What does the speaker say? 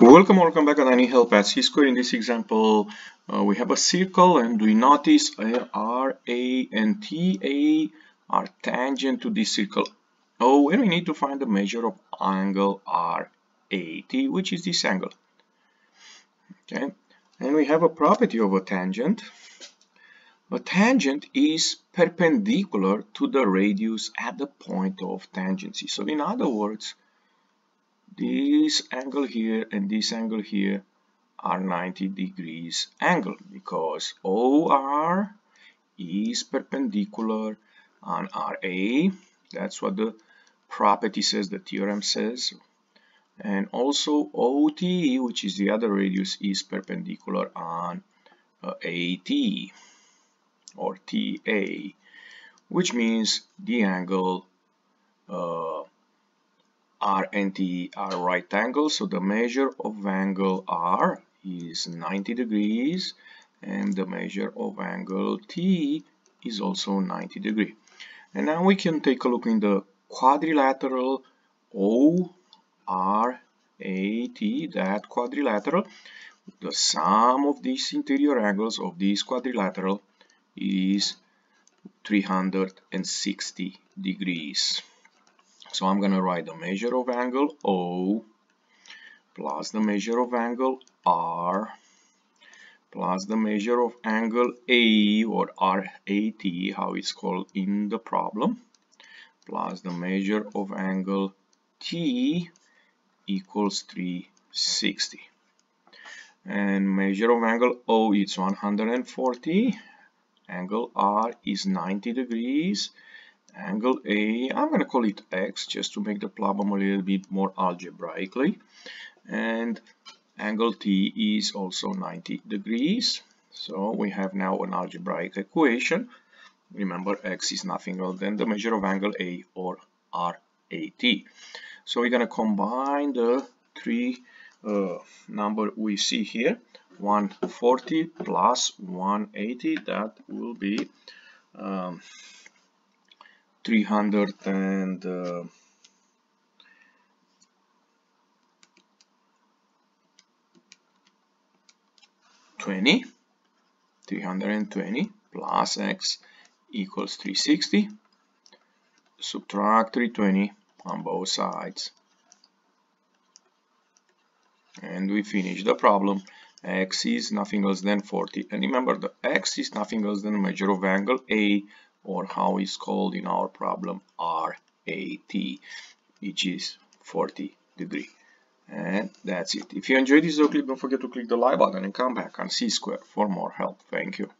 Welcome, welcome back at any help at C-square. In this example, uh, we have a circle and we notice RA and TA are tangent to this circle Oh, and we need to find the measure of angle RAT, which is this angle. Okay, and we have a property of a tangent. A tangent is perpendicular to the radius at the point of tangency. So in other words, this angle here and this angle here are 90 degrees angle because OR is perpendicular on RA. That's what the property says, the theorem says. And also OT, which is the other radius, is perpendicular on uh, AT or TA, which means the angle uh, R and T are uh, right angles, so the measure of angle R is 90 degrees and the measure of angle T is also 90 degree. And now we can take a look in the quadrilateral ORAT, that quadrilateral. The sum of these interior angles of this quadrilateral is 360 degrees. So I'm going to write the measure of angle O plus the measure of angle R plus the measure of angle A or RAT, how it's called in the problem, plus the measure of angle T equals 360. And measure of angle O is 140, angle R is 90 degrees, angle A, I'm going to call it X just to make the problem a little bit more algebraically. And angle T is also 90 degrees. So we have now an algebraic equation. Remember, X is nothing other than the measure of angle A or RAT. So we're going to combine the three uh, number we see here. 140 plus 180, that will be um, 300 and uh, Twenty, 320 plus x equals 360 subtract 320 on both sides. And we finish the problem. X is nothing else than 40 and remember the x is nothing else than the measure of angle A or how it's called in our problem RAT which is 40 degree. And that's it. If you enjoyed this video clip don't forget to click the like button and come back on C square for more help. Thank you